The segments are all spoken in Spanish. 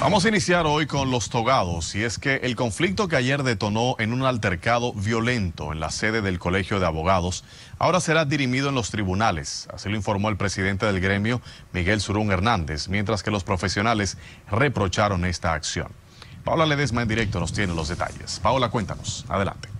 Vamos a iniciar hoy con los togados y es que el conflicto que ayer detonó en un altercado violento en la sede del Colegio de Abogados ahora será dirimido en los tribunales, así lo informó el presidente del gremio, Miguel Surún Hernández, mientras que los profesionales reprocharon esta acción. Paola Ledesma en directo nos tiene los detalles. Paola, cuéntanos. Adelante.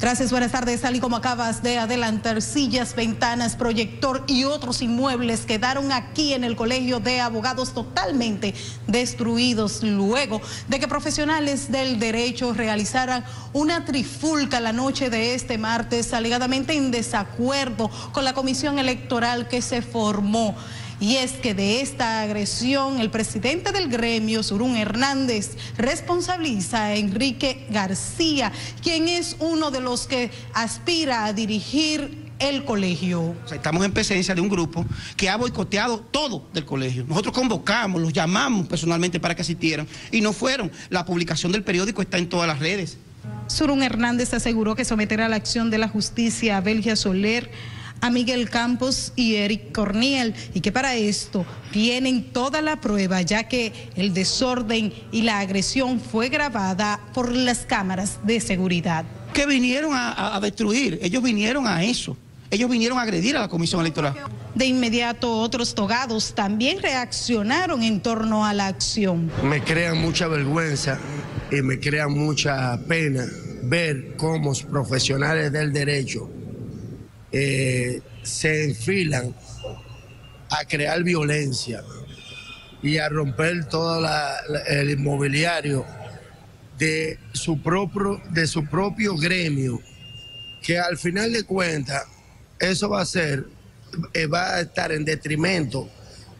Gracias, buenas tardes. Tal y como acabas de adelantar, sillas, ventanas, proyector y otros inmuebles quedaron aquí en el Colegio de Abogados totalmente destruidos luego de que profesionales del derecho realizaran una trifulca la noche de este martes, alegadamente en desacuerdo con la comisión electoral que se formó. Y es que de esta agresión el presidente del gremio, Surún Hernández, responsabiliza a Enrique García, quien es uno de los que aspira a dirigir el colegio. Estamos en presencia de un grupo que ha boicoteado todo del colegio. Nosotros convocamos, los llamamos personalmente para que asistieran y no fueron. La publicación del periódico está en todas las redes. Surún Hernández aseguró que someterá a la acción de la justicia a Belgia Soler a Miguel Campos y Eric Corniel y que para esto tienen toda la prueba ya que el desorden y la agresión fue grabada por las cámaras de seguridad. Que vinieron a, destruir, ellos vinieron a eso. Ellos vinieron a agredir a la comisión electoral. De inmediato otros togados también reaccionaron en torno a la acción. Me crean mucha vergüenza y me crea mucha pena ver cómo los profesionales del derecho eh, se enfilan a crear violencia y a romper todo el inmobiliario de su propio, de su propio gremio, que al final de cuentas eso va a ser, eh, va a estar en detrimento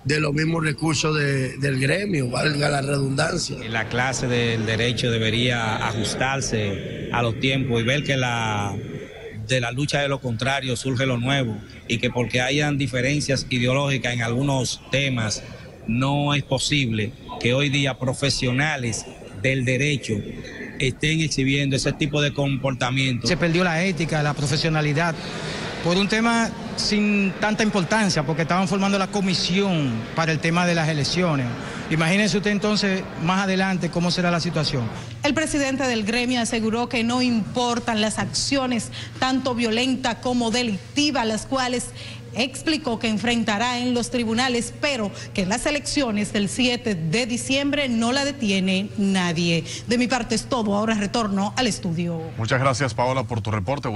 de los mismos recursos del gremio, valga la redundancia. La clase del derecho debería ajustarse a los tiempos y ver que la de la lucha de lo contrario surge lo nuevo y que porque hayan diferencias ideológicas en algunos temas, no es posible que hoy día profesionales del derecho estén exhibiendo ese tipo de comportamiento. Se perdió la ética, la profesionalidad, por un tema sin tanta importancia, porque estaban formando la comisión para el tema de las elecciones. Imagínense usted entonces más adelante cómo será la situación. El presidente del gremio aseguró que no importan las acciones tanto violentas como delictivas, las cuales explicó que enfrentará en los tribunales, pero que las elecciones del 7 de diciembre no la detiene nadie. De mi parte es todo, ahora retorno al estudio. Muchas gracias Paola por tu reporte.